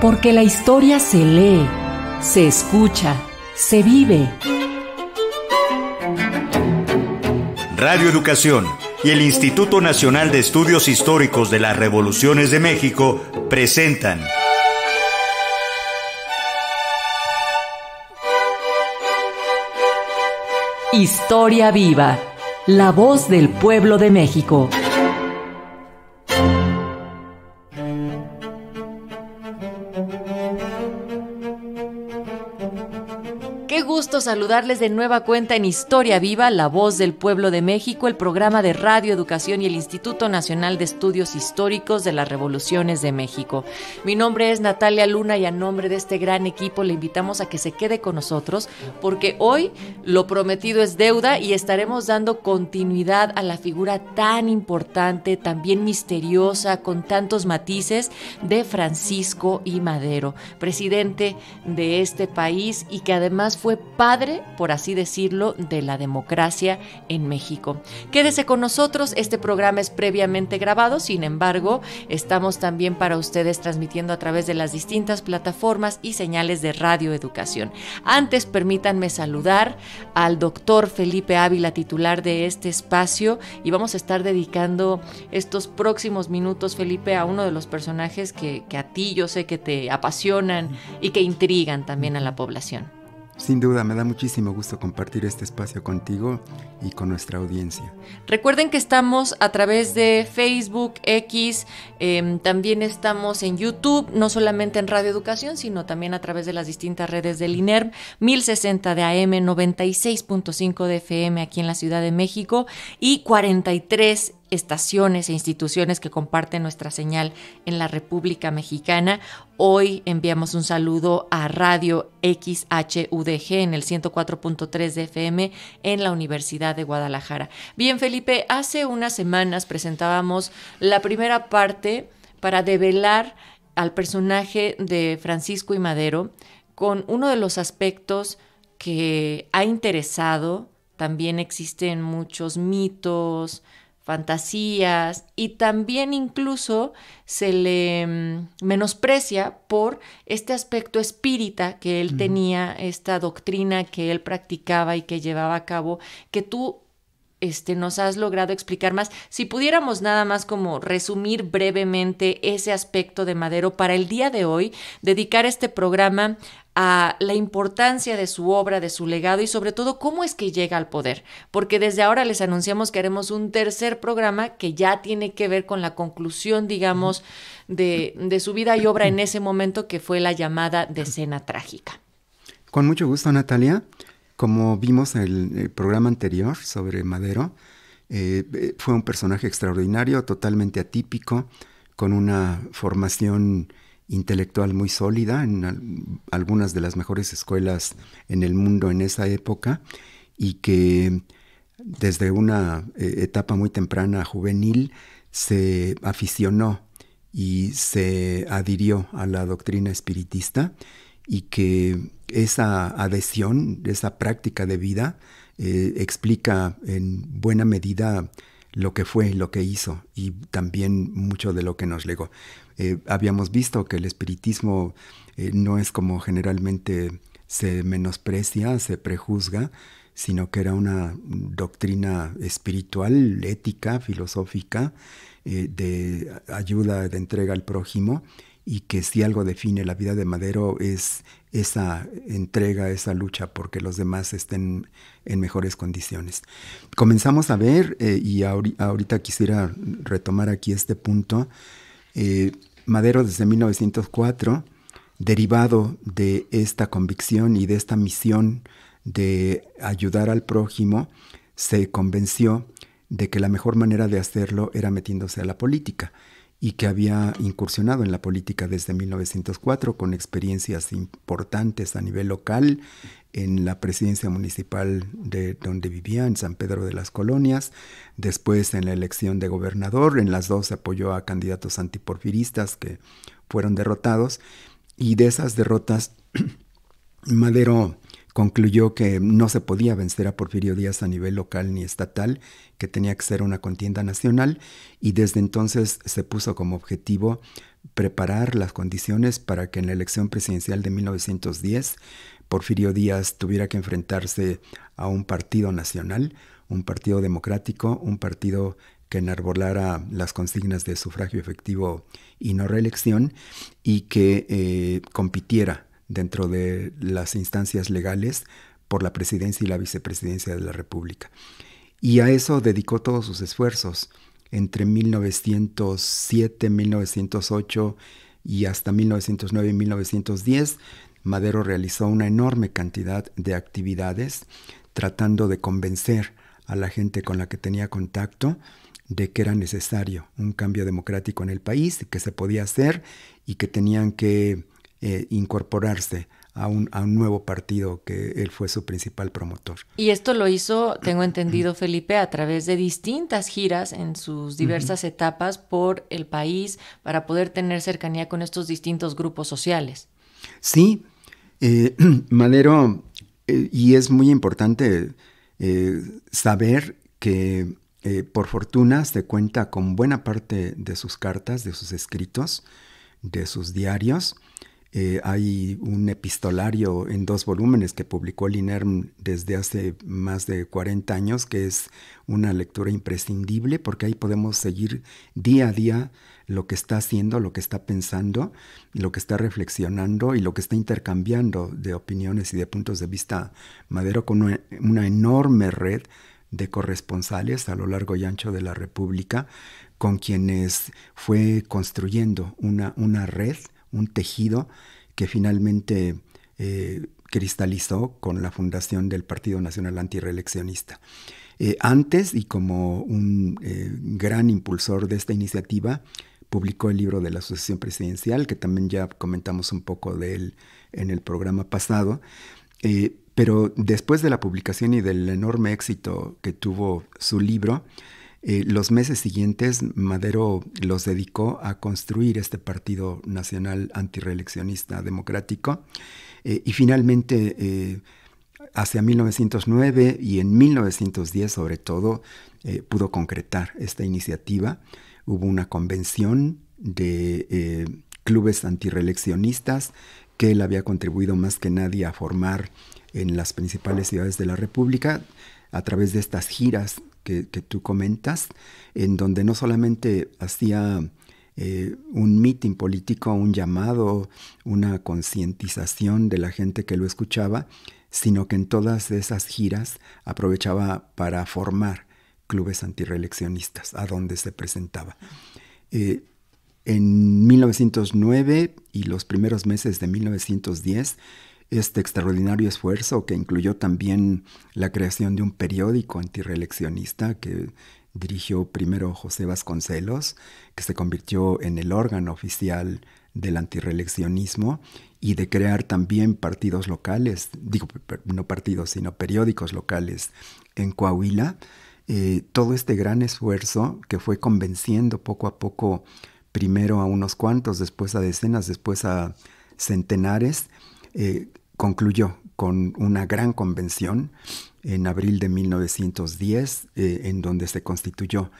Porque la historia se lee, se escucha, se vive. Radio Educación y el Instituto Nacional de Estudios Históricos de las Revoluciones de México presentan Historia viva, la voz del pueblo de México. Saludarles de nueva cuenta en Historia Viva, La Voz del Pueblo de México, el programa de Radio Educación y el Instituto Nacional de Estudios Históricos de las Revoluciones de México. Mi nombre es Natalia Luna y a nombre de este gran equipo le invitamos a que se quede con nosotros porque hoy lo prometido es deuda y estaremos dando continuidad a la figura tan importante, también misteriosa, con tantos matices de Francisco y Madero, presidente de este país y que además fue padre, por así decirlo, de la democracia en México. Quédese con nosotros, este programa es previamente grabado, sin embargo, estamos también para ustedes transmitiendo a través de las distintas plataformas y señales de Radio Educación. Antes, permítanme saludar al doctor Felipe Ávila, titular de este espacio, y vamos a estar dedicando estos próximos minutos, Felipe, a uno de los personajes que, que a ti yo sé que te apasionan y que intrigan también a la población. Sin duda, me da muchísimo gusto compartir este espacio contigo y con nuestra audiencia. Recuerden que estamos a través de Facebook, X, em, también estamos en YouTube, no solamente en Radio Educación, sino también a través de las distintas redes del INERM, 1060 de AM, 96.5 de FM aquí en la Ciudad de México y 43 estaciones e instituciones que comparten nuestra señal en la República Mexicana. Hoy enviamos un saludo a Radio XHUDG en el 104.3 de FM en la Universidad de Guadalajara. Bien, Felipe, hace unas semanas presentábamos la primera parte para develar al personaje de Francisco y Madero con uno de los aspectos que ha interesado. También existen muchos mitos, fantasías y también incluso se le mm, menosprecia por este aspecto espírita que él tenía, esta doctrina que él practicaba y que llevaba a cabo, que tú este, nos has logrado explicar más. Si pudiéramos nada más como resumir brevemente ese aspecto de Madero para el día de hoy, dedicar este programa a la importancia de su obra, de su legado y sobre todo cómo es que llega al poder. Porque desde ahora les anunciamos que haremos un tercer programa que ya tiene que ver con la conclusión, digamos, de, de su vida y obra en ese momento que fue la llamada decena trágica. Con mucho gusto, Natalia. Como vimos en el, programa anterior sobre Madero, eh, eh, fue un personaje extraordinario, totalmente atípico, con una formación intelectual muy sólida en algunas de las mejores escuelas en el mundo en esa época y que desde una eh, etapa muy temprana juvenil se aficionó y se adhirió a la doctrina espiritista y que esa adhesión, esa práctica de vida eh, explica en buena medida lo que fue, lo que hizo y también mucho de lo que nos legó. Eh, habíamos visto que el espiritismo eh, no es como generalmente se menosprecia, se prejuzga, sino que era una doctrina espiritual, ética, filosófica, eh, de ayuda, de entrega al prójimo, y que si algo define la vida de Madero es esa entrega, esa lucha porque los demás estén en mejores condiciones. Comenzamos a ver, y ahorita quisiera retomar aquí este punto, Madero desde 1904, derivado de esta convicción y de esta misión de ayudar al prójimo, se convenció de que la mejor manera de hacerlo era metiéndose a la política y que había incursionado en la política desde 1904 con experiencias importantes a nivel local en la presidencia municipal de donde vivía, en San Pedro de las Colonias, después en la elección de gobernador, en las dos apoyó a candidatos antiporfiristas que fueron derrotados, y de esas derrotas Madero concluyó que no se podía vencer a Porfirio Díaz a nivel local ni estatal, que tenía que ser una contienda nacional, y desde entonces se puso como objetivo preparar las condiciones para que en la elección presidencial de 1910 Porfirio Díaz tuviera que enfrentarse a un partido nacional, un partido democrático, un partido que enarbolara las consignas de sufragio efectivo y no reelección y que eh, compitiera dentro de las instancias legales por la presidencia y la vicepresidencia de la República. Y a eso dedicó todos sus esfuerzos. Entre 1907, 1908 y hasta 1909 y 1910, Madero realizó una enorme cantidad de actividades tratando de convencer a la gente con la que tenía contacto de que era necesario un cambio democrático en el país, que se podía hacer y que tenían que eh, incorporarse a un, a un, nuevo partido que él fue su principal promotor. Y esto lo hizo, tengo entendido, Felipe, a través de distintas giras en sus diversas etapas por el país para poder tener cercanía con estos distintos grupos sociales. Sí, eh, Madero, eh, y es muy importante saber que eh, por fortuna se cuenta con buena parte de sus cartas, de sus escritos, de sus diarios. Eh, hay un epistolario en dos volúmenes que publicó el INERM desde hace más de 40 años, que es una lectura imprescindible porque ahí podemos seguir día a día lo que está haciendo, lo que está pensando, lo que está reflexionando y lo que está intercambiando de opiniones y de puntos de vista Madero con una enorme red de corresponsales a lo largo y ancho de la República, con quienes fue construyendo una, una red, un tejido que finalmente eh, cristalizó con la fundación del Partido Nacional Antireeleccionista. Eh, antes, y como un eh, gran impulsor de esta iniciativa, publicó el libro de la Asociación Presidencial, que también ya comentamos un poco de él en el programa pasado, pero después de la publicación y del enorme éxito que tuvo su libro, eh, los meses siguientes Madero los dedicó a construir este Partido Nacional Antireeleccionista Democrático eh, y finalmente eh, hacia 1909 y en 1910 sobre todo pudo concretar esta iniciativa. Hubo una convención de clubes antireeleccionistas que él había contribuido más que nadie a formar en las principales ciudades de la República a través de estas giras que, tú comentas, en donde no solamente hacía eh, un mitin político, un llamado, una concientización de la gente que lo escuchaba, sino que en todas esas giras aprovechaba para formar clubes antireeleccionistas a donde se presentaba. Eh, en 1909 y los primeros meses de 1910, este extraordinario esfuerzo que incluyó también la creación de un periódico antireeleccionista que dirigió primero José Vasconcelos, que se convirtió en el órgano oficial del antireeleccionismo y de crear también partidos locales, digo, no partidos, sino periódicos locales en Coahuila. Eh, todo este gran esfuerzo que fue convenciendo poco a poco, primero a unos cuantos, después a decenas, después a centenares, eh, concluyó con una gran convención en abril de 1910, eh, en donde se constituyó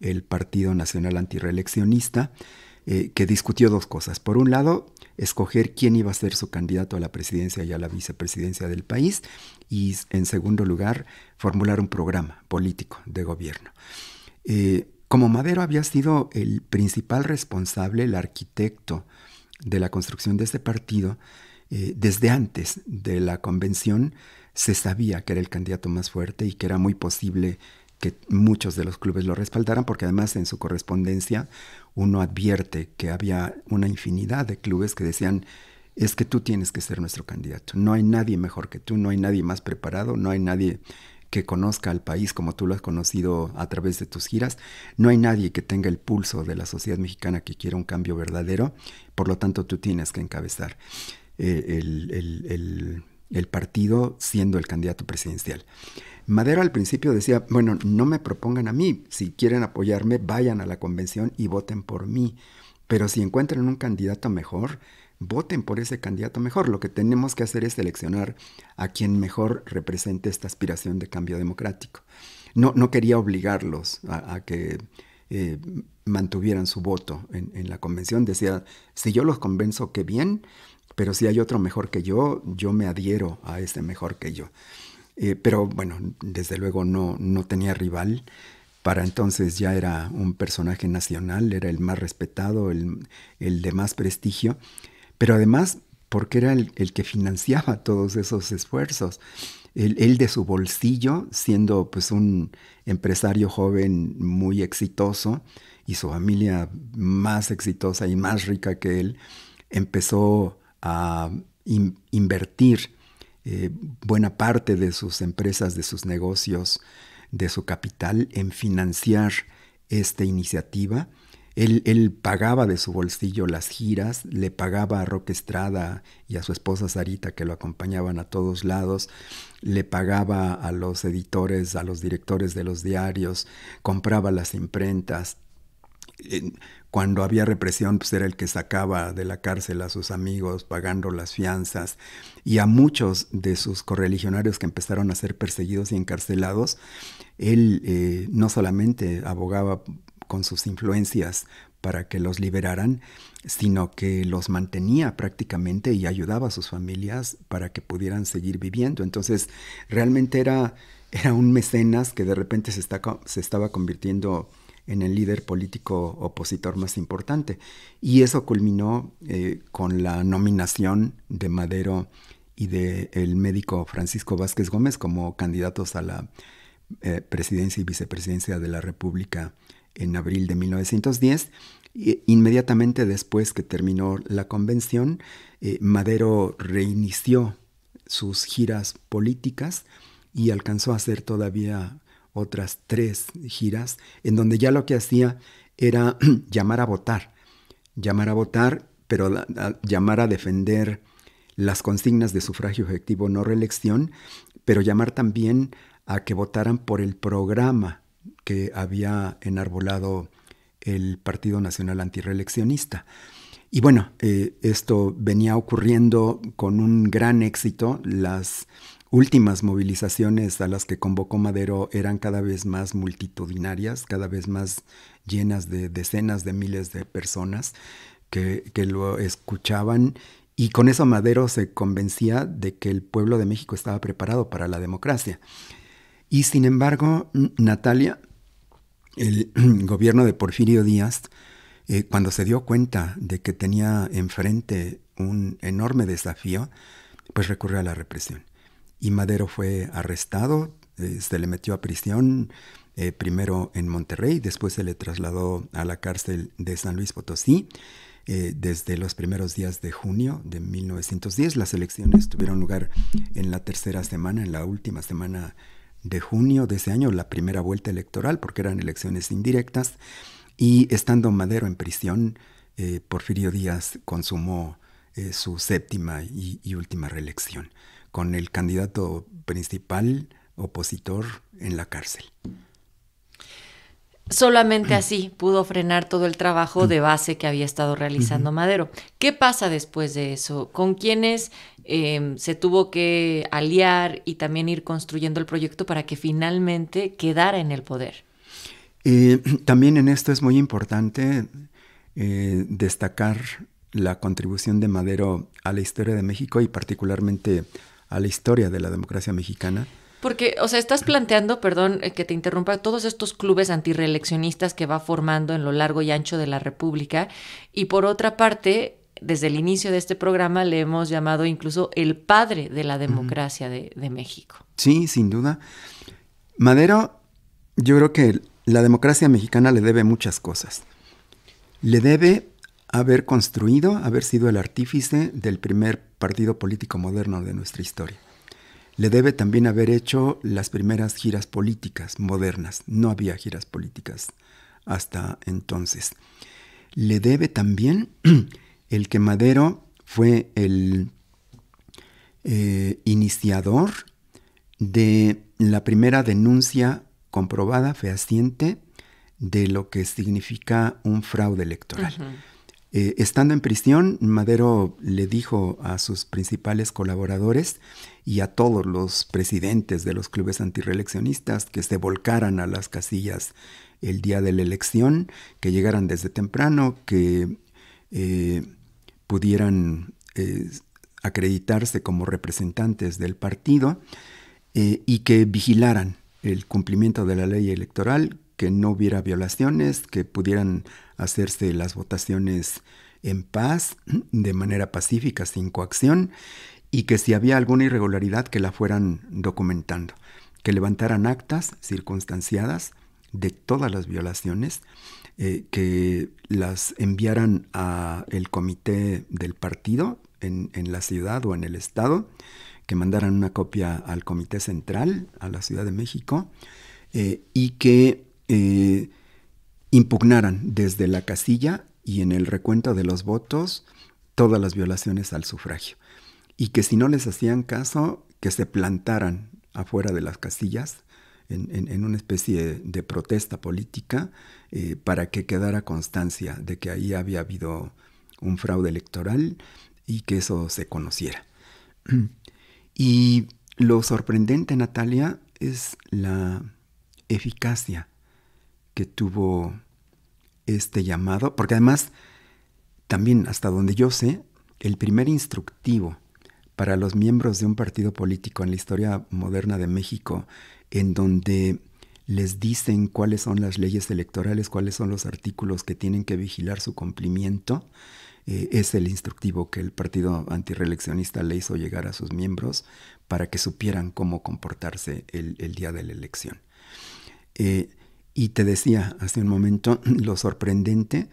el Partido Nacional Antireeleccionista, eh, que discutió dos cosas. Por un lado, escoger quién iba a ser su candidato a la presidencia y a la vicepresidencia del país, y en segundo lugar, formular un programa político de gobierno. Eh, como Madero había sido el principal responsable, el arquitecto de la construcción de este partido, eh, desde antes de la convención se sabía que era el candidato más fuerte y que era muy posible que muchos de los clubes lo respaldaran, porque además en su correspondencia uno advierte que había una infinidad de clubes que decían, es que tú tienes que ser nuestro candidato, no hay nadie mejor que tú, no hay nadie más preparado, no hay nadie que conozca al país como tú lo has conocido a través de tus giras, no hay nadie que tenga el pulso de la sociedad mexicana que quiera un cambio verdadero, por lo tanto tú tienes que encabezar. Eh, el, partido siendo el candidato presidencial. Madero al principio decía, bueno, no me propongan a mí, si quieren apoyarme, vayan a la convención y voten por mí, pero si encuentran un candidato mejor, voten por ese candidato mejor. Lo que tenemos que hacer es seleccionar a quien mejor represente esta aspiración de cambio democrático. No, no quería obligarlos a, que eh, mantuvieran su voto en, la convención. Decía, si yo los convenzo, qué bien, pero si hay otro mejor que yo, yo me adhiero a ese mejor que yo. Eh, pero bueno, desde luego no, no tenía rival. Para entonces ya era un personaje nacional, era el más respetado, el, de más prestigio, pero además porque era el, que financiaba todos esos esfuerzos. Él, de su bolsillo, siendo pues un empresario joven muy exitoso y su familia más exitosa y más rica que él, empezó a invertir eh, buena parte de sus empresas, de sus negocios, de su capital en financiar esta iniciativa. Él, pagaba de su bolsillo las giras, le pagaba a Roque Estrada y a su esposa Sarita que lo acompañaban a todos lados, le pagaba a los editores, a los directores de los diarios, compraba las imprentas, cuando había represión, pues era el que sacaba de la cárcel a sus amigos, pagando las fianzas, y a muchos de sus correligionarios que empezaron a ser perseguidos y encarcelados, él eh, no solamente abogaba con sus influencias para que los liberaran, sino que los mantenía prácticamente y ayudaba a sus familias para que pudieran seguir viviendo. Entonces, realmente era, era un mecenas que de repente se, está, se estaba convirtiendo en el líder político opositor más importante. Y eso culminó eh, con la nominación de Madero y del el médico Francisco Vázquez Gómez como candidatos a la eh, presidencia y vicepresidencia de la República en abril de 1910. inmediatamente después que terminó la convención, eh, Madero reinició sus giras políticas y alcanzó a hacer todavía otras tres giras, en donde ya lo que hacía era llamar a votar, llamar a votar, pero llamar a defender las consignas de sufragio efectivo no reelección, pero llamar también a que votaran por el programa que había enarbolado el Partido Nacional Antireeleccionista. Y bueno, eh, esto venía ocurriendo con un gran éxito. Las últimas movilizaciones a las que convocó Madero eran cada vez más multitudinarias, cada vez más llenas de decenas de miles de personas que, lo escuchaban y con eso Madero se convencía de que el pueblo de México estaba preparado para la democracia. Y sin embargo, Natalia, el gobierno de Porfirio Díaz, eh, cuando se dio cuenta de que tenía enfrente un enorme desafío, pues recurrió a la represión y Madero fue arrestado, eh, se le metió a prisión, eh, primero en Monterrey, después se le trasladó a la cárcel de San Luis Potosí. Eh, desde los primeros días de junio de 1910. Las elecciones tuvieron lugar en la tercera semana, en la última semana de junio de ese año, la primera vuelta electoral, porque eran elecciones indirectas. Y estando Madero en prisión, Porfirio Díaz consumó su séptima y última reelección con el candidato principal opositor en la cárcel. Solamente así pudo frenar todo el trabajo de base que había estado realizando Madero. ¿Qué pasa después de eso? ¿Con quiénes em, se tuvo que aliar y también ir construyendo el proyecto para que finalmente quedara en el poder? Eh, también en esto es muy importante eh, destacar la contribución de Madero a la historia de México y particularmente a la historia de la democracia mexicana. Porque, o sea, estás planteando, perdón eh, que te interrumpa, todos estos clubes antireeleccionistas que va formando en lo largo y ancho de la República. Y por otra parte, desde el inicio de este programa le hemos llamado incluso el padre de la democracia de, de México. Sí, sin duda. Madero, yo creo que la democracia mexicana le debe muchas cosas. Le debe haber construido, haber sido el artífice del primer partido político moderno de nuestra historia. Le debe también haber hecho las primeras giras políticas modernas. No había giras políticas hasta entonces. Le debe también el que Madero fue el eh, iniciador de la primera denuncia comprobada, fehaciente, de lo que significa un fraude electoral. Eh, estando en prisión, Madero le dijo a sus principales colaboradores y a todos los presidentes de los clubes antireeleccionistas que se volcaran a las casillas el día de la elección, que llegaran desde temprano, que eh, pudieran eh, acreditarse como representantes del partido y que vigilaran el cumplimiento de la ley electoral, que no hubiera violaciones, que pudieran hacerse las votaciones en paz, de manera pacífica, sin coacción, y que si había alguna irregularidad que la fueran documentando, que levantaran actas circunstanciadas de todas las violaciones, eh, que las enviaran a el comité del partido en, la ciudad o en el estado, que mandaran una copia al comité central, a la Ciudad de México, eh, y que eh, impugnaran desde la casilla y en el recuento de los votos todas las violaciones al sufragio. Y que si no les hacían caso, que se plantaran afuera de las casillas en, una especie de, protesta política eh, para que quedara constancia de que ahí había habido un fraude electoral y que eso se conociera. Y lo sorprendente, Natalia, es la eficacia que tuvo este llamado, porque además, también hasta donde yo sé, el primer instructivo para los miembros de un partido político en la historia moderna de México, en donde les dicen cuáles son las leyes electorales, cuáles son los artículos que tienen que vigilar su cumplimiento, eh, es el instructivo que el partido antireeleccionista le hizo llegar a sus miembros para que supieran cómo comportarse el, día de la elección. Eh, y te decía hace un momento, lo sorprendente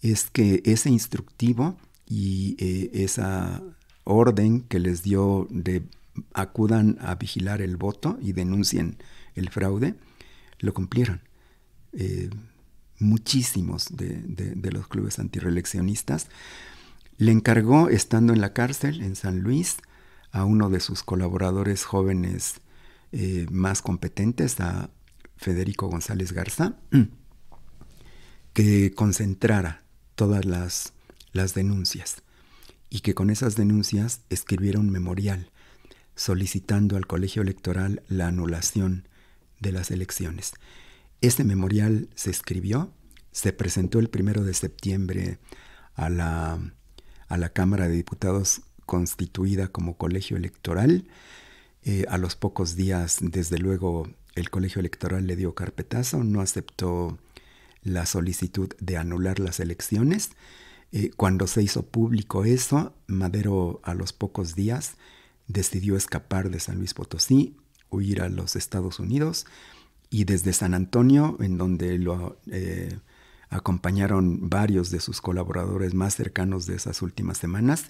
es que ese instructivo y eh, esa orden que les dio de acudan a vigilar el voto y denuncien el fraude, lo cumplieron. Eh, muchísimos de, los clubes antireeleccionistas. Le encargó, estando en la cárcel en San Luis, a uno de sus colaboradores jóvenes eh, más competentes, a Federico González Garza, que concentrara todas las, las denuncias y que con esas denuncias escribiera un memorial solicitando al colegio electoral la anulación de las elecciones. Ese memorial se escribió, se presentó el primero de septiembre a la, a la Cámara de Diputados constituida como colegio electoral. Eh, a los pocos días, desde luego, el colegio electoral le dio carpetazo, no aceptó la solicitud de anular las elecciones. Eh, cuando se hizo público eso, Madero a los pocos días decidió escapar de San Luis Potosí, huir a los Estados Unidos y desde San Antonio, en donde lo eh, acompañaron varios de sus colaboradores más cercanos de esas últimas semanas,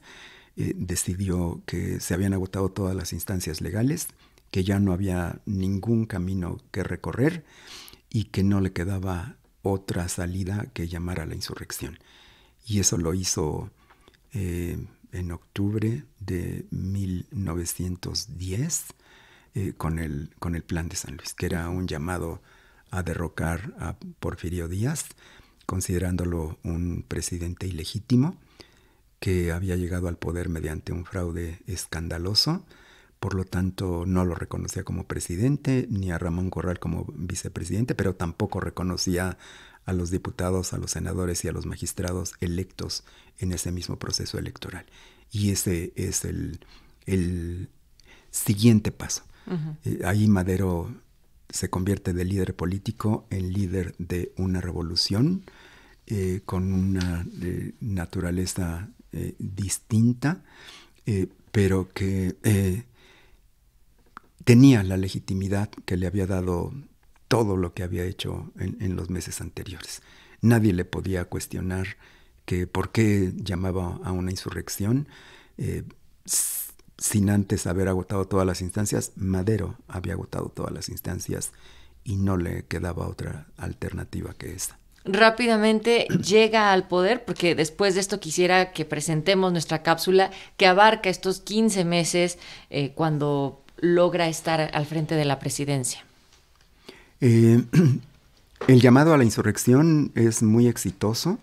eh, decidió que se habían agotado todas las instancias legales que ya no había ningún camino que recorrer y que no le quedaba otra salida que llamar a la insurrección. Y eso lo hizo eh, en octubre de 1910 eh, con, el, con el Plan de San Luis, que era un llamado a derrocar a Porfirio Díaz, considerándolo un presidente ilegítimo que había llegado al poder mediante un fraude escandaloso por lo tanto no lo reconocía como presidente, ni a Ramón Corral como vicepresidente, pero tampoco reconocía a los diputados, a los senadores y a los magistrados electos en ese mismo proceso electoral. Y ese es el, siguiente paso. Eh, ahí Madero se convierte de líder político en líder de una revolución eh, con una eh, naturaleza distinta, pero que tenía la legitimidad que le había dado todo lo que había hecho en, los meses anteriores. Nadie le podía cuestionar que por qué llamaba a una insurrección eh, sin antes haber agotado todas las instancias. Madero había agotado todas las instancias y no le quedaba otra alternativa que esa. Rápidamente llega al poder, porque después de esto quisiera que presentemos nuestra cápsula que abarca estos 15 meses eh, cuando logra estar al frente de la presidencia? Eh, el llamado a la insurrección es muy exitoso.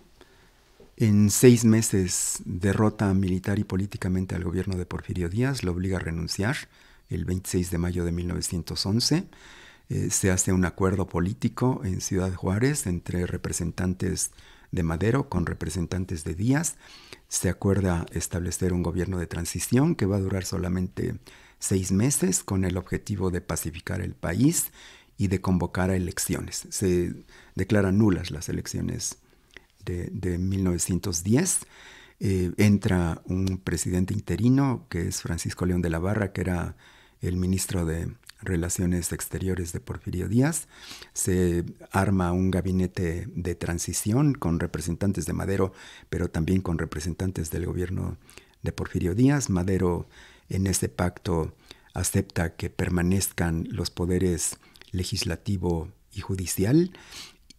En seis meses derrota militar y políticamente al gobierno de Porfirio Díaz, lo obliga a renunciar el 26 de mayo de 1911. Eh, se hace un acuerdo político en Ciudad Juárez entre representantes de Madero con representantes de Díaz. Se acuerda establecer un gobierno de transición que va a durar solamente seis meses con el objetivo de pacificar el país y de convocar a elecciones. Se declaran nulas las elecciones de, 1910. Eh, entra un presidente interino que es Francisco León de la Barra, que era el ministro de Relaciones Exteriores de Porfirio Díaz. Se arma un gabinete de transición con representantes de Madero, pero también con representantes del gobierno de Porfirio Díaz. Madero en ese pacto acepta que permanezcan los poderes legislativo y judicial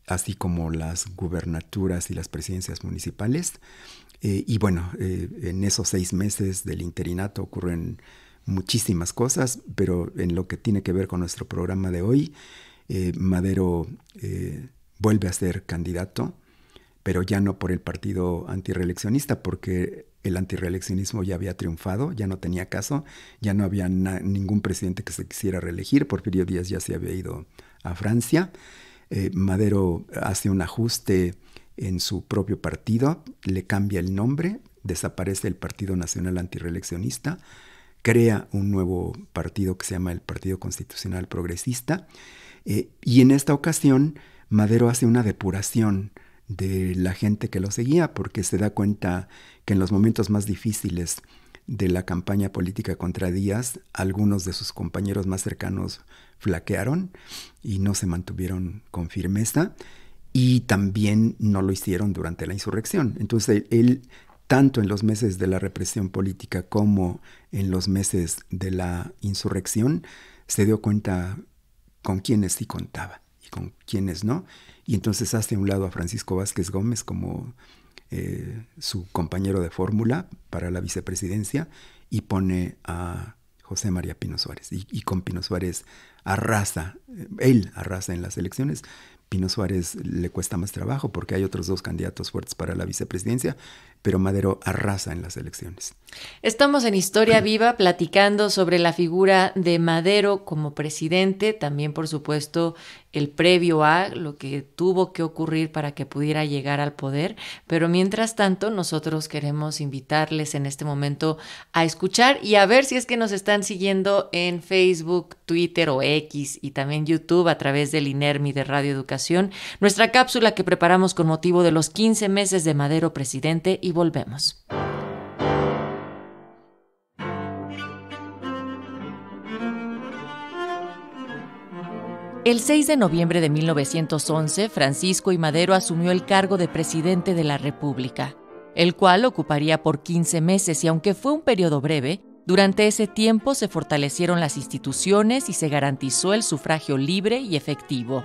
así como las gubernaturas y las presidencias municipales. Eh, y bueno, eh, en esos seis meses del interinato ocurren muchísimas cosas, pero en lo que tiene que ver con nuestro programa de hoy, eh, Madero vuelve a ser candidato, pero ya no por el partido antireeleccionista, porque el antireeleccionismo ya había triunfado, ya no tenía caso, ya no había ningún presidente que se quisiera reelegir, Porfirio Díaz ya se había ido a Francia. Eh, Madero hace un ajuste en su propio partido, le cambia el nombre, desaparece el Partido Nacional Antireeleccionista, crea un nuevo partido que se llama el Partido Constitucional Progresista, eh, y en esta ocasión Madero hace una depuración de la gente que lo seguía, porque se da cuenta que en los momentos más difíciles de la campaña política contra Díaz, algunos de sus compañeros más cercanos flaquearon y no se mantuvieron con firmeza y también no lo hicieron durante la insurrección. Entonces él, tanto en los meses de la represión política como en los meses de la insurrección, se dio cuenta con quiénes sí contaba y con quiénes no. Y entonces hace un lado a Francisco Vázquez Gómez como eh, su compañero de fórmula para la vicepresidencia y pone a José María Pino Suárez. Y, con Pino Suárez arrasa, él arrasa en las elecciones. Pino Suárez le cuesta más trabajo porque hay otros dos candidatos fuertes para la vicepresidencia, pero Madero arrasa en las elecciones. Estamos en Historia Viva platicando sobre la figura de Madero como presidente, también por supuesto el previo a lo que tuvo que ocurrir para que pudiera llegar al poder, pero mientras tanto nosotros queremos invitarles en este momento a escuchar y a ver si es que nos están siguiendo en Facebook, Twitter o X y también YouTube a través del INERMI de Radio Educación, nuestra cápsula que preparamos con motivo de los 15 meses de Madero presidente y volvemos. El 6 de noviembre de 1911, Francisco I. Madero asumió el cargo de presidente de la República, el cual ocuparía por 15 meses y aunque fue un periodo breve, durante ese tiempo se fortalecieron las instituciones y se garantizó el sufragio libre y efectivo.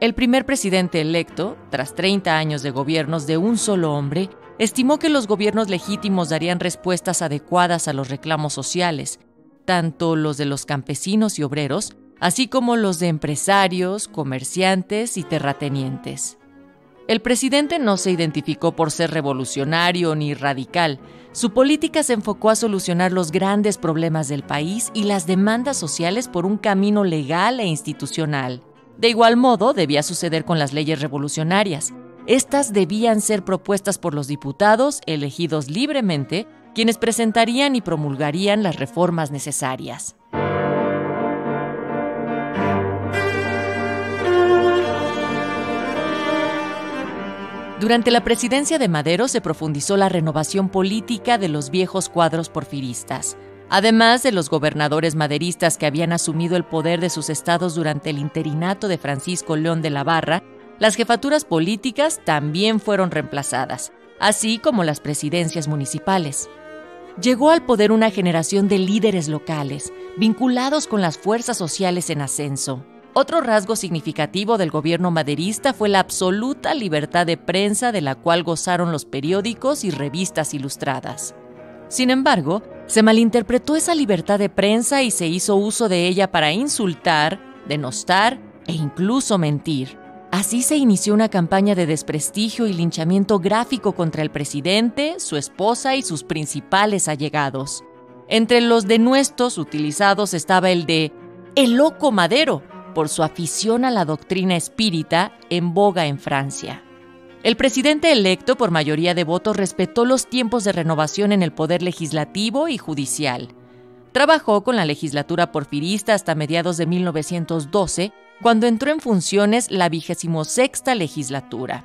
El primer presidente electo, tras 30 años de gobiernos de un solo hombre, estimó que los gobiernos legítimos darían respuestas adecuadas a los reclamos sociales, tanto los de los campesinos y obreros, así como los de empresarios, comerciantes y terratenientes. El presidente no se identificó por ser revolucionario ni radical. Su política se enfocó a solucionar los grandes problemas del país y las demandas sociales por un camino legal e institucional. De igual modo, debía suceder con las leyes revolucionarias. Estas debían ser propuestas por los diputados elegidos libremente, quienes presentarían y promulgarían las reformas necesarias. Durante la presidencia de Madero se profundizó la renovación política de los viejos cuadros porfiristas, además de los gobernadores maderistas que habían asumido el poder de sus estados durante el interinato de Francisco León de la Barra, las jefaturas políticas también fueron reemplazadas, así como las presidencias municipales. Llegó al poder una generación de líderes locales, vinculados con las fuerzas sociales en ascenso, otro rasgo significativo del gobierno maderista fue la absoluta libertad de prensa de la cual gozaron los periódicos y revistas ilustradas. Sin embargo, se malinterpretó esa libertad de prensa y se hizo uso de ella para insultar, denostar e incluso mentir. Así se inició una campaña de desprestigio y linchamiento gráfico contra el presidente, su esposa y sus principales allegados. Entre los denuestos utilizados estaba el de El Loco Madero, por su afición a la doctrina espírita en boga en Francia. El presidente electo por mayoría de votos respetó los tiempos de renovación en el poder legislativo y judicial. Trabajó con la legislatura porfirista hasta mediados de 1912, cuando entró en funciones la sexta legislatura.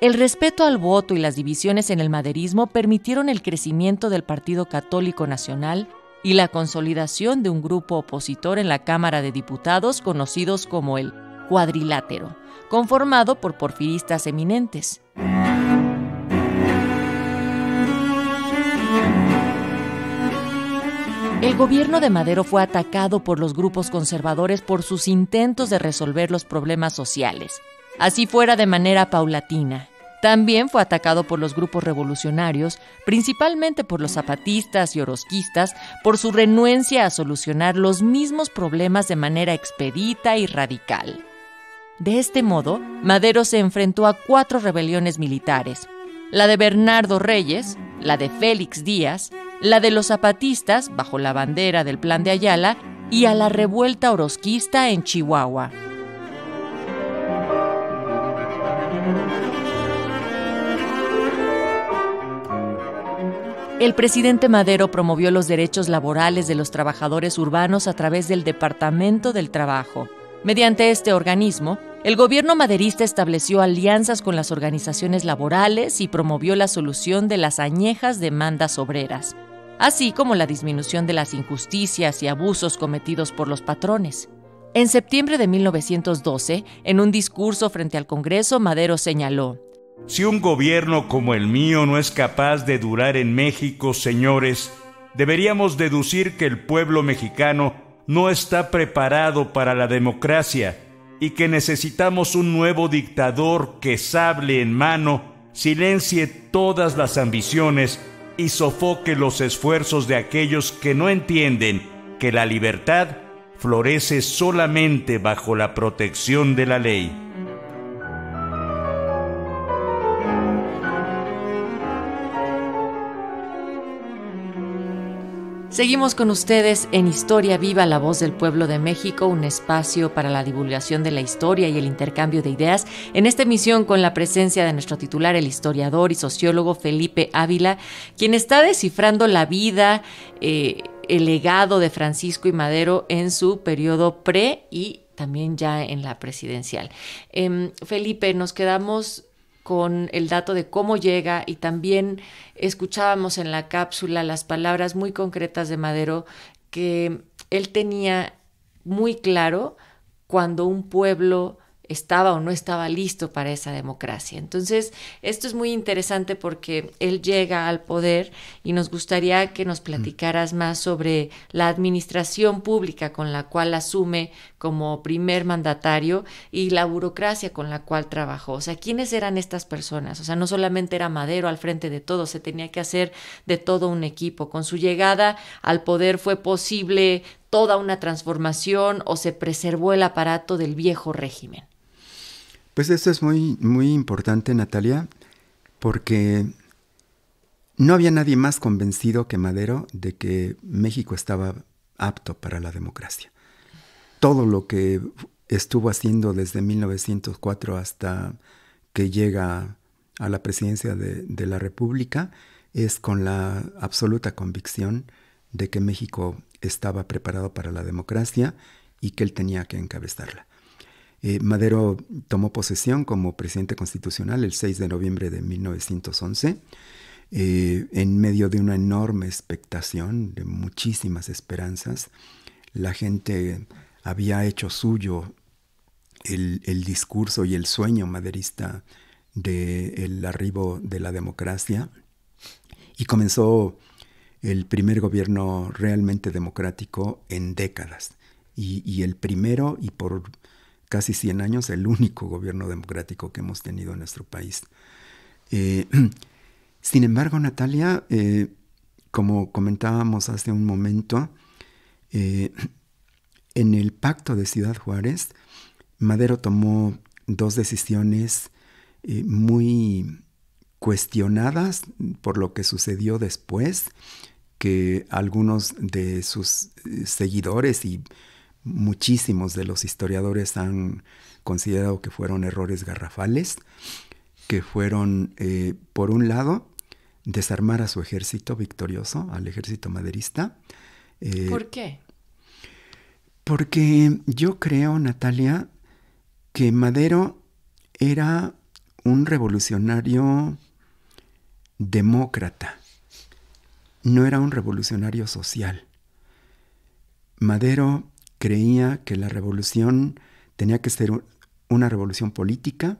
El respeto al voto y las divisiones en el maderismo permitieron el crecimiento del Partido Católico Nacional y la consolidación de un grupo opositor en la Cámara de Diputados conocidos como el Cuadrilátero, conformado por porfiristas eminentes. El gobierno de Madero fue atacado por los grupos conservadores por sus intentos de resolver los problemas sociales, así fuera de manera paulatina. También fue atacado por los grupos revolucionarios, principalmente por los zapatistas y orosquistas, por su renuencia a solucionar los mismos problemas de manera expedita y radical. De este modo, Madero se enfrentó a cuatro rebeliones militares, la de Bernardo Reyes, la de Félix Díaz, la de los zapatistas, bajo la bandera del Plan de Ayala, y a la revuelta orosquista en Chihuahua. El presidente Madero promovió los derechos laborales de los trabajadores urbanos a través del Departamento del Trabajo. Mediante este organismo, el gobierno maderista estableció alianzas con las organizaciones laborales y promovió la solución de las añejas demandas obreras, así como la disminución de las injusticias y abusos cometidos por los patrones. En septiembre de 1912, en un discurso frente al Congreso, Madero señaló, si un gobierno como el mío no es capaz de durar en México, señores, deberíamos deducir que el pueblo mexicano no está preparado para la democracia y que necesitamos un nuevo dictador que sable en mano, silencie todas las ambiciones y sofoque los esfuerzos de aquellos que no entienden que la libertad florece solamente bajo la protección de la ley. Seguimos con ustedes en Historia Viva, la voz del pueblo de México, un espacio para la divulgación de la historia y el intercambio de ideas. En esta emisión con la presencia de nuestro titular, el historiador y sociólogo Felipe Ávila, quien está descifrando la vida, eh, el legado de Francisco y Madero en su periodo pre y también ya en la presidencial. Em, Felipe, nos quedamos con el dato de cómo llega y también escuchábamos en la cápsula las palabras muy concretas de Madero que él tenía muy claro cuando un pueblo estaba o no estaba listo para esa democracia. Entonces, esto es muy interesante porque él llega al poder y nos gustaría que nos platicaras más sobre la administración pública con la cual asume como primer mandatario y la burocracia con la cual trabajó. O sea, ¿quiénes eran estas personas? O sea, no solamente era Madero al frente de todo, se tenía que hacer de todo un equipo. Con su llegada al poder fue posible toda una transformación o se preservó el aparato del viejo régimen. Pues esto es muy, muy importante, Natalia, porque no había nadie más convencido que Madero de que México estaba apto para la democracia. Todo lo que estuvo haciendo desde 1904 hasta que llega a la presidencia de, la República es con la absoluta convicción de que México estaba preparado para la democracia y que él tenía que encabezarla. Eh, Madero tomó posesión como presidente constitucional el 6 de noviembre de 1911, eh, en medio de una enorme expectación, de muchísimas esperanzas. La gente había hecho suyo el, discurso y el sueño maderista del arribo de la democracia y comenzó el primer gobierno realmente democrático en décadas. y el primero, y por casi 100 años, el único gobierno democrático que hemos tenido en nuestro país. Eh, sin embargo, Natalia, eh, como comentábamos hace un momento, eh, en el pacto de Ciudad Juárez, Madero tomó dos decisiones eh, muy cuestionadas por lo que sucedió después, que algunos de sus eh, seguidores y muchísimos de los historiadores han considerado que fueron errores garrafales, que fueron, eh, por un lado, desarmar a su ejército victorioso, al ejército maderista. ¿Por qué? Porque yo creo, Natalia, que Madero era un revolucionario demócrata, no era un revolucionario social. Madero creía que la revolución tenía que ser una revolución política,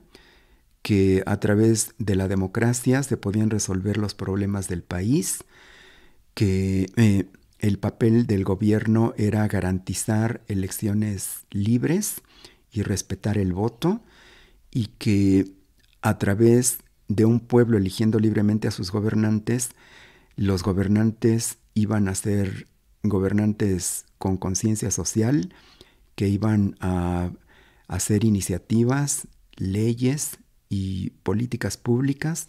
que a través de la democracia se podían resolver los problemas del país, que eh, el papel del gobierno era garantizar elecciones libres y respetar el voto y que a través de un pueblo eligiendo libremente a sus gobernantes, los gobernantes iban a ser gobernantes con conciencia social, que iban a hacer iniciativas, leyes y políticas públicas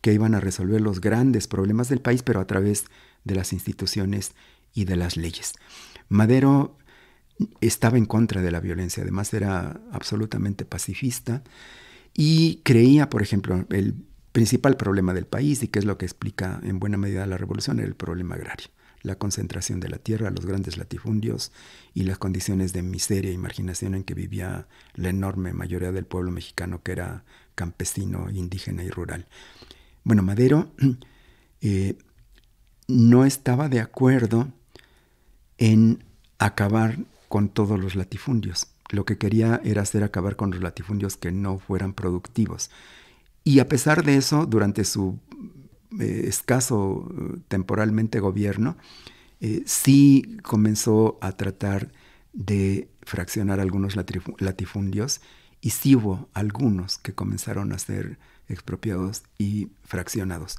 que iban a resolver los grandes problemas del país, pero a través de las instituciones y de las leyes. Madero estaba en contra de la violencia, además era absolutamente pacifista y creía, por ejemplo, el principal problema del país y que es lo que explica en buena medida la revolución era el problema agrario, la concentración de la tierra, los grandes latifundios y las condiciones de miseria y marginación en que vivía la enorme mayoría del pueblo mexicano que era campesino, indígena y rural. Bueno, Madero eh, no estaba de acuerdo en acabar con todos los latifundios. Lo que quería era hacer acabar con los latifundios que no fueran productivos. Y a pesar de eso, durante su eh, escaso eh, temporalmente gobierno, eh, sí comenzó a tratar de fraccionar algunos latifundios y sí hubo algunos que comenzaron a ser expropiados y fraccionados.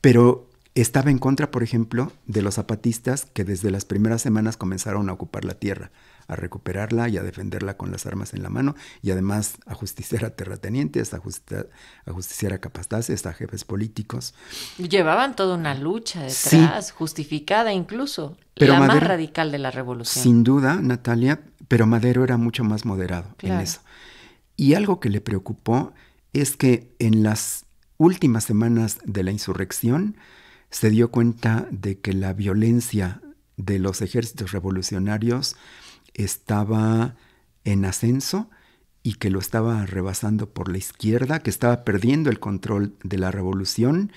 Pero estaba en contra, por ejemplo, de los zapatistas que desde las primeras semanas comenzaron a ocupar la tierra, a recuperarla y a defenderla con las armas en la mano y además a justiciar a terratenientes, a, justiciar a a jefes políticos. Llevaban toda una lucha detrás, justificada incluso, la más radical de la revolución. Sin duda, Natalia, pero Madero era mucho más moderado en eso. Y algo que le preocupó es que en las últimas semanas de la insurrección, se dio cuenta de que la violencia de los ejércitos revolucionarios estaba en ascenso y que lo estaba rebasando por la izquierda, que estaba perdiendo el control de la revolución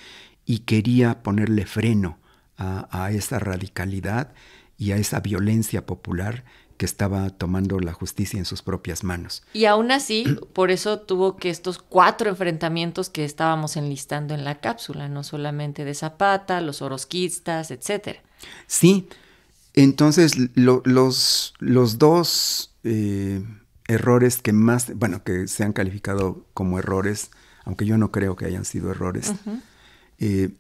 y quería ponerle freno a, esa radicalidad y a esa violencia popular que estaba tomando la justicia en sus propias manos. Y aún así, por eso tuvo que estos cuatro enfrentamientos que estábamos enlistando en la cápsula, no solamente de Zapata, los orosquistas, etcétera. Sí, entonces los, los dos eh, errores que más, bueno, que se han calificado como errores, aunque yo no creo que hayan sido errores, eh,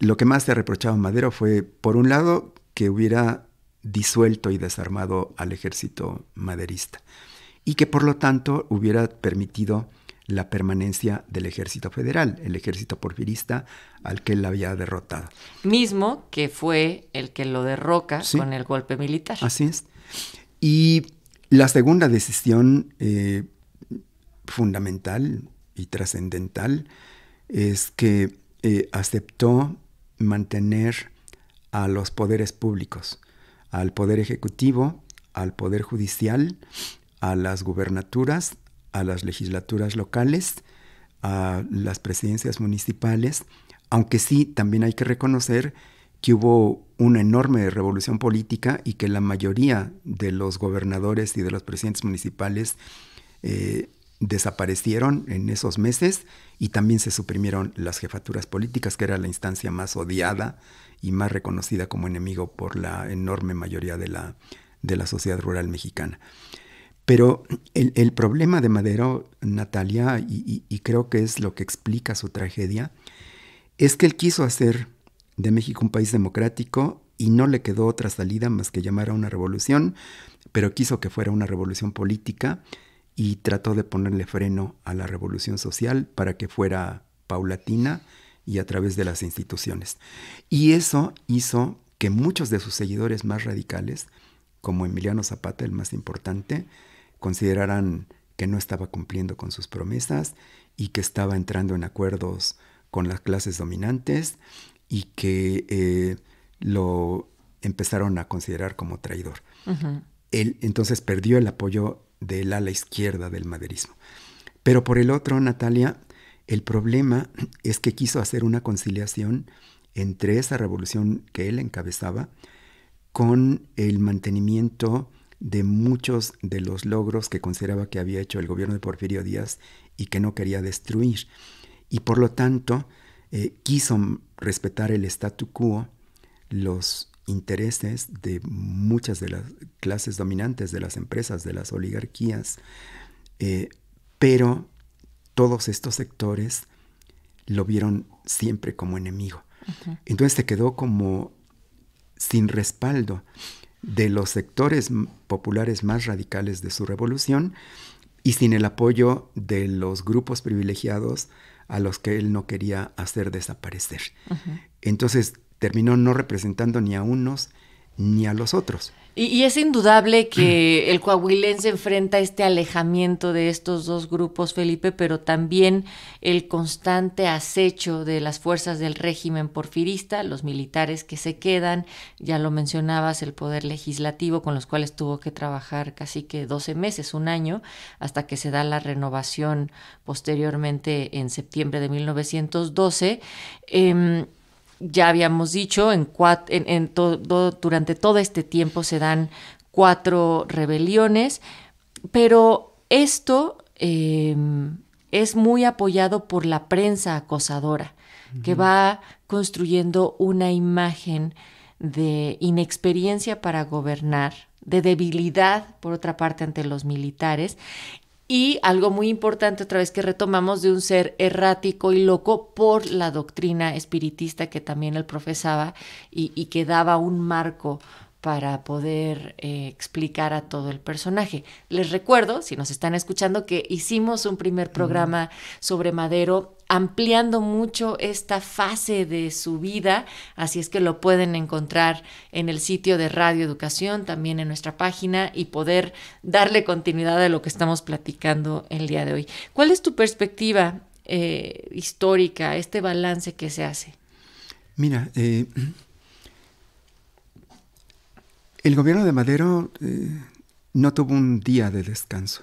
lo que más se ha reprochado a Madero fue, por un lado, que hubiera disuelto y desarmado al ejército maderista y que por lo tanto hubiera permitido la permanencia del ejército federal, el ejército porfirista al que él había derrotado. Mismo que fue el que lo derroca con el golpe militar. Así es. Y la segunda decisión eh, fundamental y trascendental es que eh, aceptó mantener a los poderes públicos al Poder Ejecutivo, al Poder Judicial, a las gubernaturas, a las legislaturas locales, a las presidencias municipales, aunque sí también hay que reconocer que hubo una enorme revolución política y que la mayoría de los gobernadores y de los presidentes municipales eh, desaparecieron en esos meses y también se suprimieron las jefaturas políticas, que era la instancia más odiada y más reconocida como enemigo por la enorme mayoría de la, de la sociedad rural mexicana. Pero el, problema de Madero, Natalia, y, y, creo que es lo que explica su tragedia, es que él quiso hacer de México un país democrático y no le quedó otra salida más que llamar a una revolución, pero quiso que fuera una revolución política y trató de ponerle freno a la revolución social para que fuera paulatina y a través de las instituciones. Y eso hizo que muchos de sus seguidores más radicales, como Emiliano Zapata, el más importante, consideraran que no estaba cumpliendo con sus promesas y que estaba entrando en acuerdos con las clases dominantes y que eh, lo empezaron a considerar como traidor. Él entonces perdió el apoyo del ala izquierda del maderismo. Pero por el otro, Natalia, el problema es que quiso hacer una conciliación entre esa revolución que él encabezaba con el mantenimiento de muchos de los logros que consideraba que había hecho el gobierno de Porfirio Díaz y que no quería destruir. Y por lo tanto, eh, quiso respetar el statu quo, los intereses de muchas de las clases dominantes de las empresas, de las oligarquías, eh, pero todos estos sectores lo vieron siempre como enemigo. Entonces se quedó como sin respaldo de los sectores populares más radicales de su revolución y sin el apoyo de los grupos privilegiados a los que él no quería hacer desaparecer. Entonces terminó no representando ni a unos ni a los otros. Y, es indudable que el coahuilense enfrenta este alejamiento de estos dos grupos, Felipe, pero también el constante acecho de las fuerzas del régimen porfirista, los militares que se quedan, ya lo mencionabas, el poder legislativo con los cuales tuvo que trabajar casi que 12 meses, un año, hasta que se da la renovación posteriormente en septiembre de 1912 ya habíamos dicho, en, en, todo, durante todo este tiempo se dan cuatro rebeliones, pero esto em, es muy apoyado por la prensa acosadora, que va construyendo una imagen de inexperiencia para gobernar, de debilidad, por otra parte, ante los militares, y algo muy importante otra vez que retomamos de un ser errático y loco por la doctrina espiritista que también él profesaba y, que daba un marco para poder eh, explicar a todo el personaje. Les recuerdo, si nos están escuchando, que hicimos un primer programa sobre Madero ampliando mucho esta fase de su vida, así es que lo pueden encontrar en el sitio de Radio Educación, también en nuestra página y poder darle continuidad a lo que estamos platicando el día de hoy. ¿Cuál es tu perspectiva eh, histórica, este balance que se hace? Mira, eh, el gobierno de Madero eh, no tuvo un día de descanso,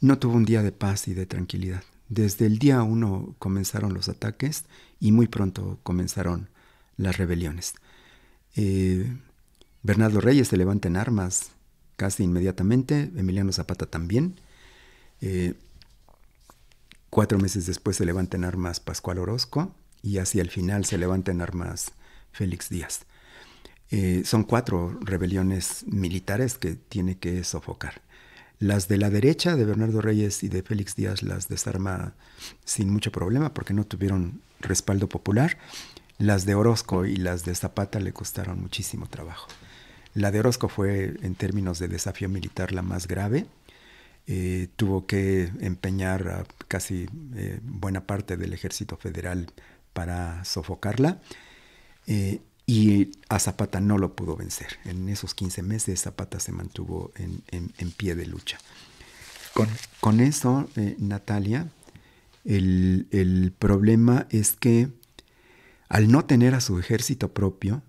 no tuvo un día de paz y de tranquilidad. Desde el día uno comenzaron los ataques y muy pronto comenzaron las rebeliones. Eh, Bernardo Reyes se levanta en armas casi inmediatamente, Emiliano Zapata también. Eh, cuatro meses después se levanta en armas Pascual Orozco y hacia el final se levanta en armas Félix Díaz. Eh, son cuatro rebeliones militares que tiene que sofocar. Las de la derecha de Bernardo Reyes y de Félix Díaz las desarma sin mucho problema porque no tuvieron respaldo popular. Las de Orozco y las de Zapata le costaron muchísimo trabajo. La de Orozco fue en términos de desafío militar la más grave. Eh, tuvo que empeñar a casi eh, buena parte del ejército federal para sofocarla. Y a Zapata no lo pudo vencer. En esos 15 meses Zapata se mantuvo en, pie de lucha. Con, eso, eh, Natalia, el, problema es que al no tener a su ejército propio,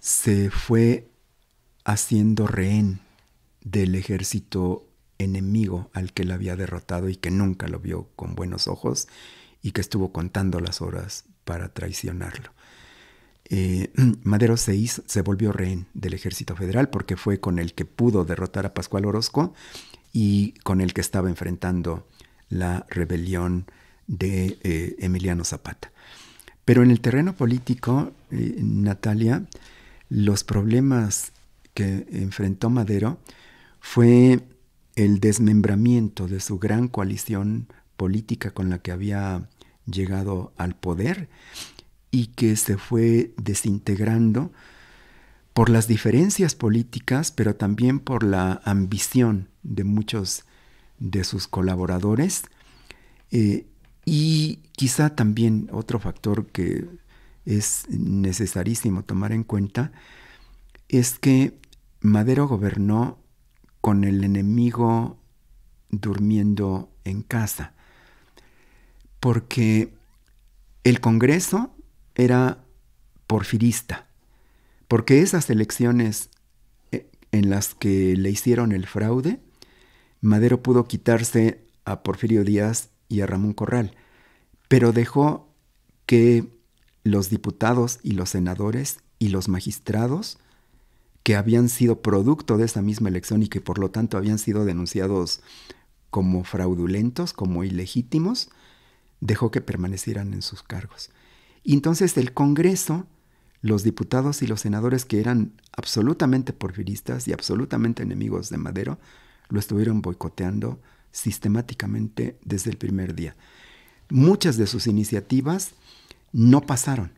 se fue haciendo rehén del ejército enemigo al que le había derrotado y que nunca lo vio con buenos ojos y que estuvo contando las horas para traicionarlo. Eh, Madero se, se volvió rehén del ejército federal porque fue con el que pudo derrotar a Pascual Orozco y con el que estaba enfrentando la rebelión de eh, Emiliano Zapata. Pero en el terreno político, eh, Natalia, los problemas que enfrentó Madero fue el desmembramiento de su gran coalición política con la que había llegado al poder y que se fue desintegrando por las diferencias políticas, pero también por la ambición de muchos de sus colaboradores. Eh, y quizá también otro factor que es necesarísimo tomar en cuenta es que Madero gobernó con el enemigo durmiendo en casa, porque el Congreso era porfirista, porque esas elecciones eh, en las que le hicieron el fraude, Madero pudo quitarse a Porfirio Díaz y a Ramón Corral, pero dejó que los diputados y los senadores y los magistrados que habían sido producto de esa misma elección y que por lo tanto habían sido denunciados como fraudulentos, como ilegítimos, dejó que permanecieran en sus cargos. Y entonces el Congreso, los diputados y los senadores que eran absolutamente porfiristas y absolutamente enemigos de Madero, lo estuvieron boicoteando sistemáticamente desde el primer día. Muchas de sus iniciativas no pasaron.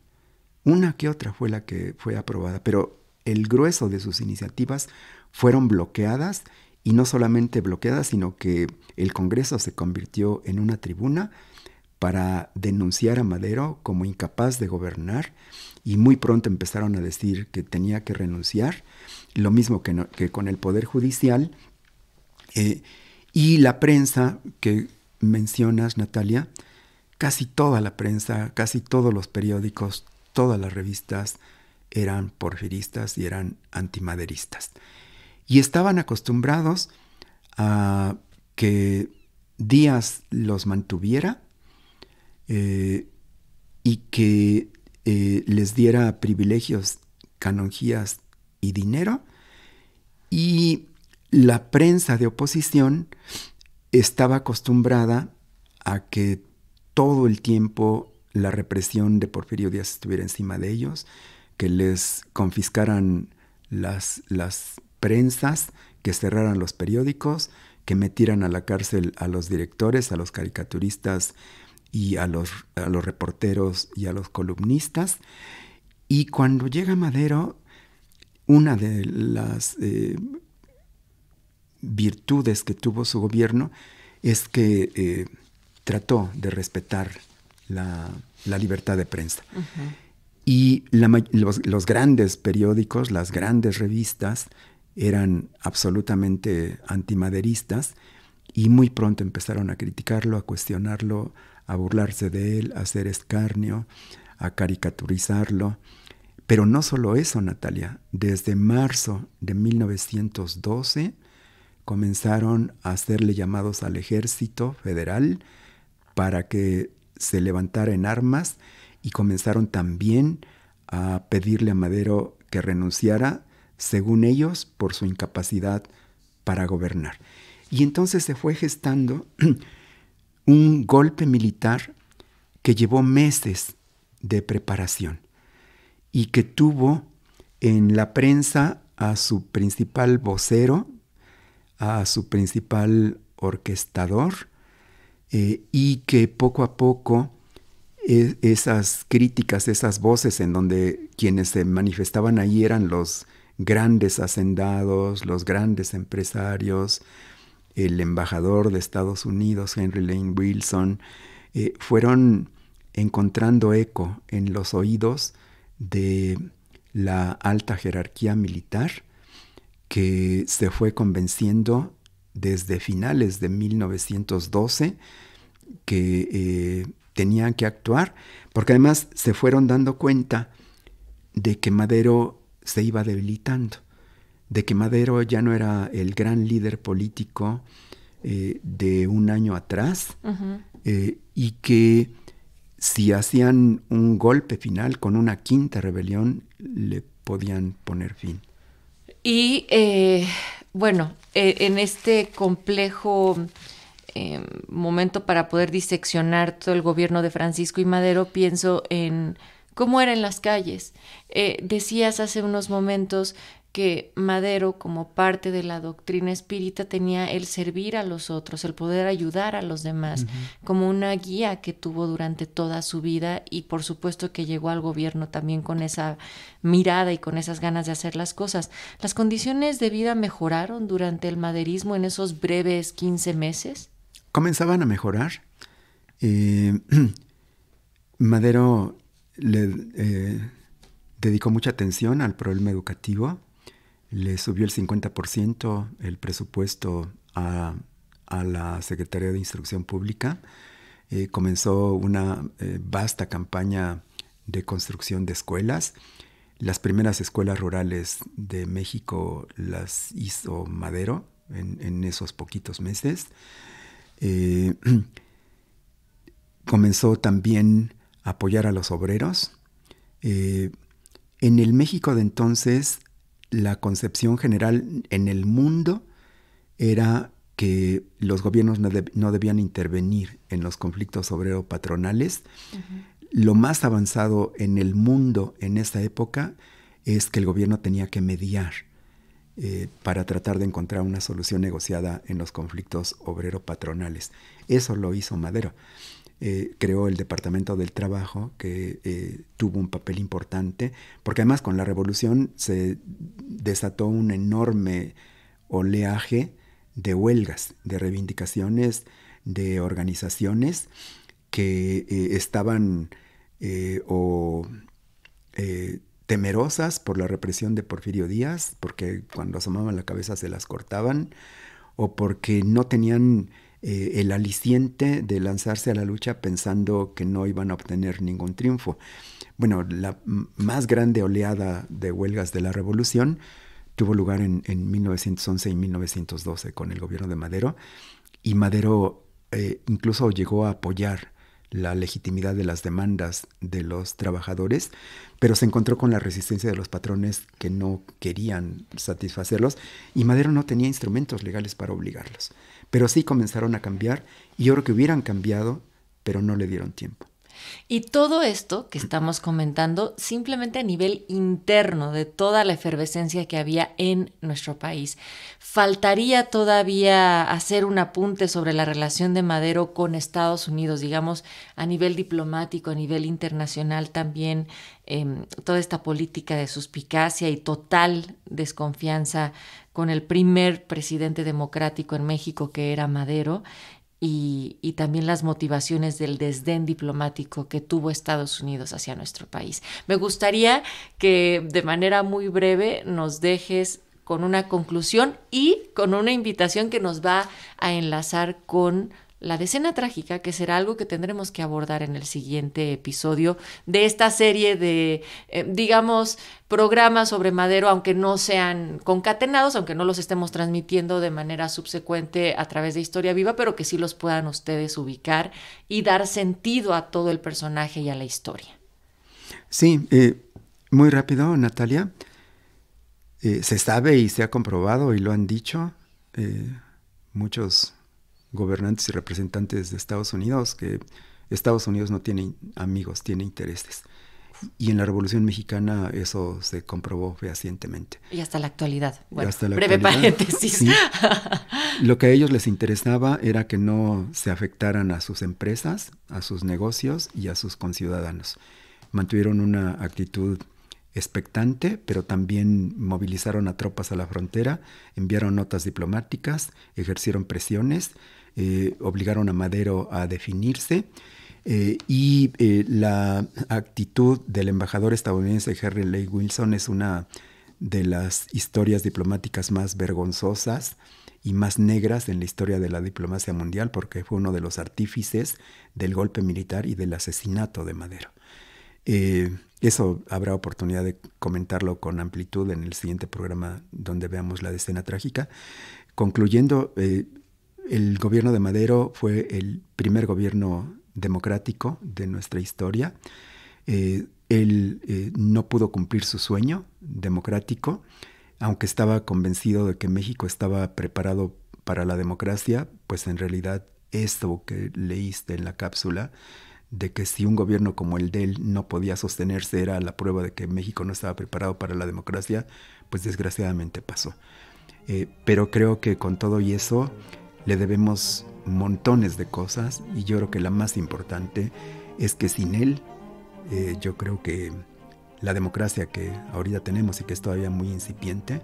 Una que otra fue la que fue aprobada, pero el grueso de sus iniciativas fueron bloqueadas y no solamente bloqueadas, sino que el Congreso se convirtió en una tribuna para denunciar a Madero como incapaz de gobernar y muy pronto empezaron a decir que tenía que renunciar, lo mismo que, con el Poder Judicial. Eh, y la prensa que mencionas, Natalia, casi toda la prensa, casi todos los periódicos, todas las revistas eran porfiristas y eran antimaderistas. Y estaban acostumbrados a que Díaz los mantuviera eh, y que eh, les diera privilegios, canonjías y dinero. Y la prensa de oposición estaba acostumbrada a que todo el tiempo la represión de Porfirio Díaz estuviera encima de ellos, que les confiscaran las, las prensas, que cerraran los periódicos, que metieran a la cárcel a los directores, a los caricaturistas y a los, a los reporteros y a los columnistas. Y cuando llega Madero, una de las eh, virtudes que tuvo su gobierno es que eh, trató de respetar la, libertad de prensa. Y los, los, grandes periódicos, las grandes revistas, eran absolutamente antimaderistas y muy pronto empezaron a criticarlo, a cuestionarlo, a burlarse de él, a hacer escarnio, a caricaturizarlo. Pero no solo eso, Natalia. Desde marzo de 1912 comenzaron a hacerle llamados al ejército federal para que se levantara en armas y comenzaron también a pedirle a Madero que renunciara, según ellos, por su incapacidad para gobernar. Y entonces se fue gestando un golpe militar que llevó meses de preparación y que tuvo en la prensa a su principal vocero, a su principal orquestador, eh, y que poco a poco e, esas críticas, esas voces en donde quienes se manifestaban ahí eran los grandes hacendados, los grandes empresarios, el embajador de Estados Unidos, Henry Lane Wilson, eh, fueron encontrando eco en los oídos de la alta jerarquía militar que se fue convenciendo desde finales de 1912 que eh, tenían que actuar, porque además se fueron dando cuenta de que Madero se iba debilitando de que Madero ya no era el gran líder político eh, de un año atrás eh, y que si hacían un golpe final con una quinta rebelión le podían poner fin. Y eh, bueno, en este complejo momento para poder diseccionar todo el gobierno de Francisco y Madero, pienso en cómo era en las calles. decías hace unos momentos que Madero, como parte de la doctrina espírita, tenía el servir a los otros, el poder ayudar a los demás, como una guía que tuvo durante toda su vida y por supuesto que llegó al gobierno también con esa mirada y con esas ganas de hacer las cosas. ¿Las condiciones de vida mejoraron durante el maderismo en esos breves 15 meses? Comenzaban a mejorar. Eh, Madero le eh, dedicó mucha atención al problema educativo le subió el 50% el presupuesto a, la Secretaría de Instrucción Pública. Eh, comenzó una eh, vasta campaña de construcción de escuelas. Las primeras escuelas rurales de México las hizo Madero en, esos poquitos meses. Eh, comenzó también a apoyar a los obreros. en el México de entonces la concepción general en el mundo era que los gobiernos no, debían intervenir en los conflictos obrero-patronales. Lo más avanzado en el mundo en esa época es que el gobierno tenía que mediar eh, para tratar de encontrar una solución negociada en los conflictos obrero-patronales. Eso lo hizo Madero. Eh, creó el Departamento del Trabajo, que eh, tuvo un papel importante, porque además con la revolución se desató un enorme oleaje de huelgas, de reivindicaciones, de organizaciones que eh, estaban o temerosas por la represión de Porfirio Díaz, porque cuando asomaban la cabeza se las cortaban, o porque no tenían eh, el aliciente de lanzarse a la lucha pensando que no iban a obtener ningún triunfo. Bueno, la más grande oleada de huelgas de la revolución tuvo lugar en, 1911 y 1912 con el gobierno de Madero y Madero eh, incluso llegó a apoyar la legitimidad de las demandas de los trabajadores, pero se encontró con la resistencia de los patrones que no querían satisfacerlos y Madero no tenía instrumentos legales para obligarlos. Pero sí comenzaron a cambiar y yo creo que hubieran cambiado, pero no le dieron tiempo. Y todo esto que estamos comentando simplemente a nivel interno de toda la efervescencia que había en nuestro país. Faltaría todavía hacer un apunte sobre la relación de Madero con Estados Unidos, digamos, a nivel diplomático, a nivel internacional también, em, toda esta política de suspicacia y total desconfianza con el primer presidente democrático en México que era Madero y, y, también las motivaciones del desdén diplomático que tuvo Estados Unidos hacia nuestro país. Me gustaría que de manera muy breve nos dejes con una conclusión y con una invitación que nos va a enlazar con la decena trágica, que será algo que tendremos que abordar en el siguiente episodio de esta serie de, eh, digamos, programas sobre Madero, aunque no sean concatenados, aunque no los estemos transmitiendo de manera subsecuente a través de Historia Viva, pero que sí los puedan ustedes ubicar y dar sentido a todo el personaje y a la historia. Sí, eh, muy rápido, Natalia. Eh, se sabe y se ha comprobado y lo han dicho muchos gobernantes y representantes de Estados Unidos que Estados Unidos no tiene amigos, tiene intereses. Y en la Revolución Mexicana eso se comprobó fehacientemente. Y hasta la actualidad. Bueno, breve paréntesis. Lo que a ellos les interesaba era que no se afectaran a sus empresas, a sus negocios y a sus conciudadanos. Mantuvieron una actitud expectante, pero también movilizaron a tropas a la frontera, enviaron notas diplomáticas, ejercieron presiones eh, obligaron a Madero a definirse. Eh, y eh, la actitud del embajador estadounidense Henry Lay Wilson es una de las historias diplomáticas más vergonzosas y más negras en la historia de la diplomacia mundial porque fue uno de los artífices del golpe militar y del asesinato de Madero. eso habrá oportunidad de comentarlo con amplitud en el siguiente programa donde veamos la escena trágica. Concluyendo, el gobierno de Madero fue el primer gobierno democrático de nuestra historia. Eh, él eh, no pudo cumplir su sueño democrático, aunque estaba convencido de que México estaba preparado para la democracia, pues en realidad esto que leíste en la cápsula de que si un gobierno como el de él no podía sostenerse era la prueba de que México no estaba preparado para la democracia, pues desgraciadamente pasó. Eh, pero creo que con todo y eso le debemos montones de cosas y yo creo que la más importante es que sin él eh, yo creo que la democracia que ahorita tenemos y que es todavía muy incipiente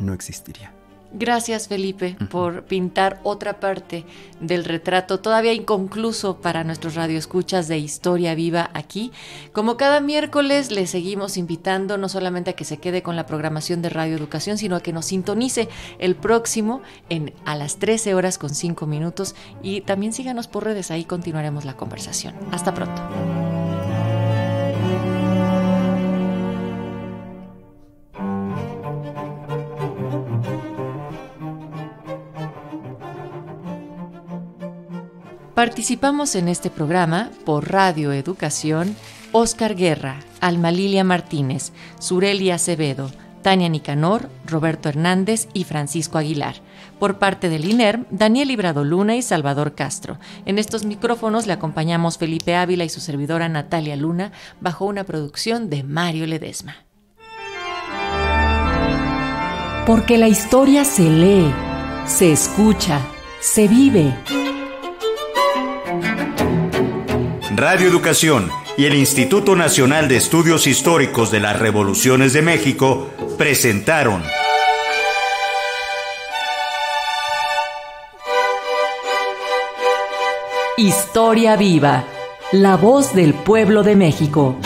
no existiría. Gracias Felipe por pintar otra parte del retrato todavía inconcluso para nuestros radioescuchas de Historia Viva aquí. Como cada miércoles le seguimos invitando no solamente a que se quede con la programación de Radio Educación, sino a que nos sintonice el próximo en a las 13 horas con 5 minutos y también síganos por redes, ahí continuaremos la conversación. Hasta pronto. Participamos en este programa por Radio Educación Oscar Guerra, Alma Lilia Martínez, Surelia Acevedo, Tania Nicanor, Roberto Hernández y Francisco Aguilar. Por parte del INERM, Daniel Librado Luna y Salvador Castro. En estos micrófonos le acompañamos Felipe Ávila y su servidora Natalia Luna bajo una producción de Mario Ledesma. Porque la historia se lee, se escucha, se vive. Radio Educación y el Instituto Nacional de Estudios Históricos de las Revoluciones de México presentaron Historia Viva, la voz del pueblo de México.